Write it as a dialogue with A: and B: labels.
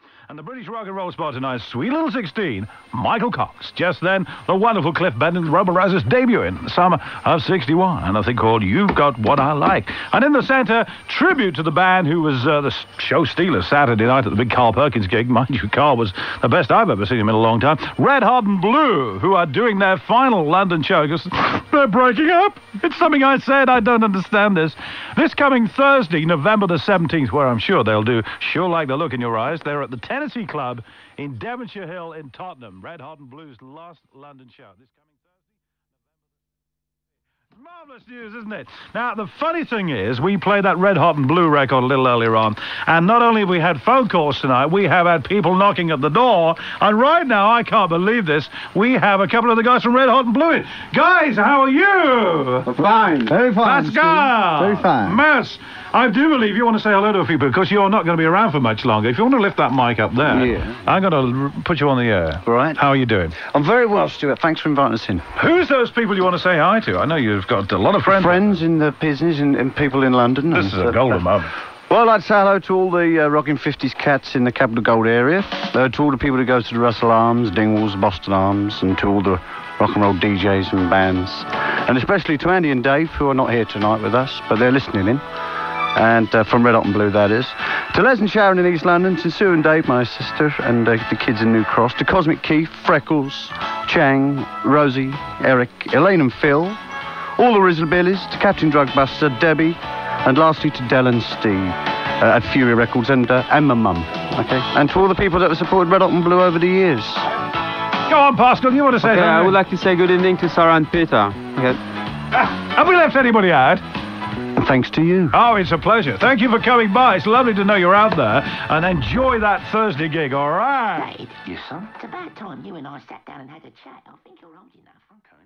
A: there. And the British rock and roll spot tonight, Sweet Little 16, Michael Cox. Just then, the wonderful Cliff Rebel Rousers debut in the summer of 61, and a thing called You've Got What I Like. And in the centre, tribute to the band who was uh, the show stealer Saturday night at the big Carl Perkins gig. Mind you, Carl was the best I've ever seen him in a long time. Red Hot and Blue, who are doing their final London show because they're breaking up. It's something I said. I don't understand this. This coming Thursday, November the 17th, where I'm sure they'll do Sure Like the Look in Your Eyes. They're at the Tennessee Club in Devonshire Hill in Tottenham. Red Hot and Blues' last London show. This coming Thursday. Marvelous news, isn't it? Now, the funny thing is, we played that Red Hot and Blue record a little earlier on, and not only have we had phone calls tonight, we have had people knocking at the door, and right now, I can't believe this, we have a couple of the guys from Red Hot and Blue. in. Guys, how are you?
B: Fine. Very fine.
A: Pascal!
B: Steve. Very fine.
A: Mass, I do believe you want to say hello to a few people because you're not going to be around for much longer. If you want to lift that mic up there,
B: Yeah.
A: I'm going to put you on the air.
B: Right.
A: How are you doing?
B: I'm very well, Stuart. Thanks for inviting us in.
A: Who's those people you want to say hi to? I know you've got a lot of friends.
B: Friends in the business and, and people in London.
A: This is a
B: uh,
A: golden
B: uh,
A: moment.
B: Well, I'd say hello to all the uh, rocking 50s cats in the Capital Gold area, uh, to all the people who go to the Russell Arms, Dingwalls, Boston Arms, and to all the rock and roll DJs and bands. And especially to Andy and Dave, who are not here tonight with us, but they're listening in. And uh, from Red Hot and Blue, that is. To Les and Sharon in East London, to Sue and Dave, my sister, and uh, the kids in New Cross, to Cosmic Keith, Freckles, Chang, Rosie, Eric, Elaine and Phil, all the Rizzlebillies, to Captain Drugbuster, Debbie, and lastly to Del and Steve uh, at Fury Records and, uh, and my mum. Okay? And to all the people that have supported Red Hot and Blue over the years.
A: Go on, Pascal. You want to say
C: Okay, I would like to say good evening to Sarah and Peter. Okay.
A: Have we left anybody out?
B: Thanks to you.
A: Oh, it's a pleasure. Thank you for coming by. It's lovely to know you're out there and enjoy that Thursday gig, all right?
D: Dave. Yes, sir? It's about time you and I sat down and had a chat. I think you're old enough. Okay.